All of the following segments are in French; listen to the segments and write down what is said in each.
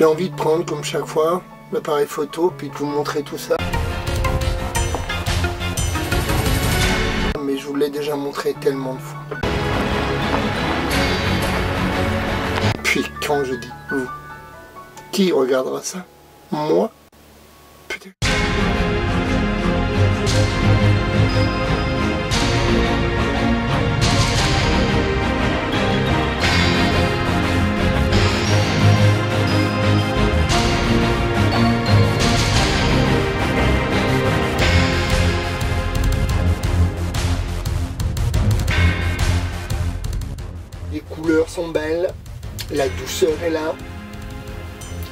J'ai envie de prendre, comme chaque fois, l'appareil photo, puis de vous montrer tout ça. Mais je vous l'ai déjà montré tellement de fois. Puis quand je dis vous, qui regardera ça? Moi? Peut-être. Sont belles, la douceur est là,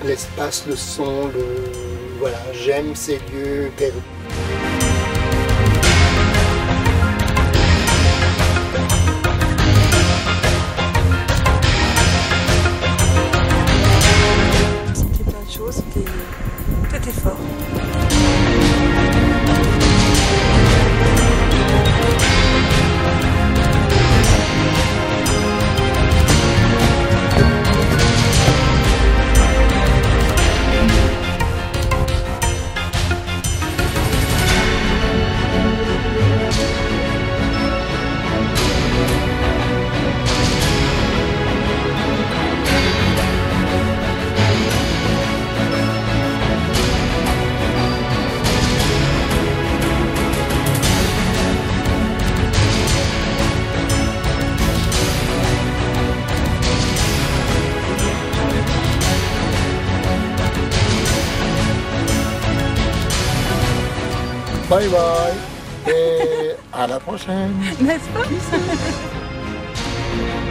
l'espace, le son, le voilà, j'aime ces lieux perdus. C'était plein de choses, c'était fort. Bye bye. Et à la prochaine. N'est-ce pas?